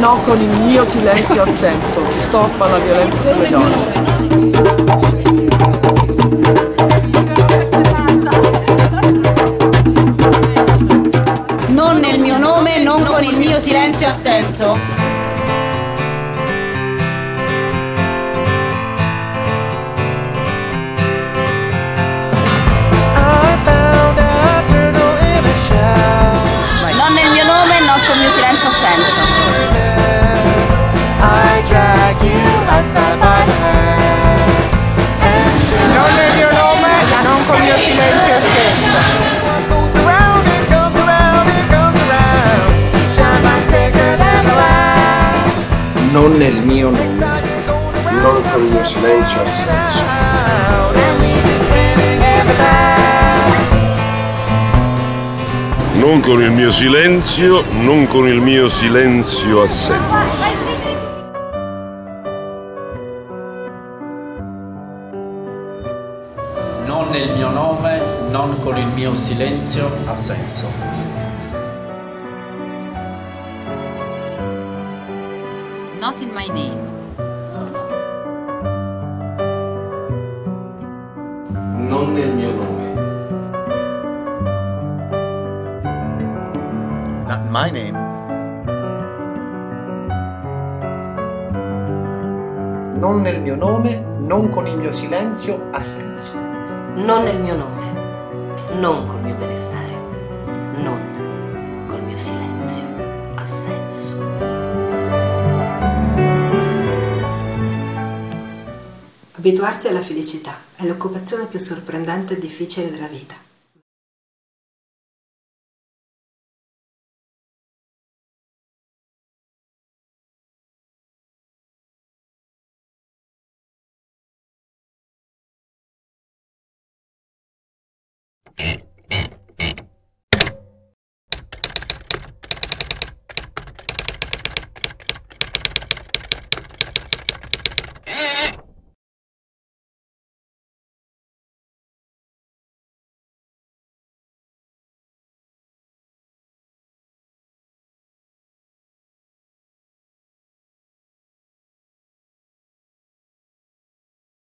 no con il mio silenzio assenso. Stop alla violenza sulle donne. Non nel mio nome, non con il mio silenzio assenso. Non nel mio nome, non col mio silenzio assenso. Non nel mio nome, non con il mio silenzio assenso. Non con il mio silenzio, non con il mio silenzio assente. Non nel mio nome, non con il mio silenzio assenso. Not in my name. Non nel mio nome, Not in my name. non nel mio nome, non con il mio silenzio assenso. Non nel mio nome, non col mio benestare, non Abituarsi alla felicità è l'occupazione più sorprendente e difficile della vita.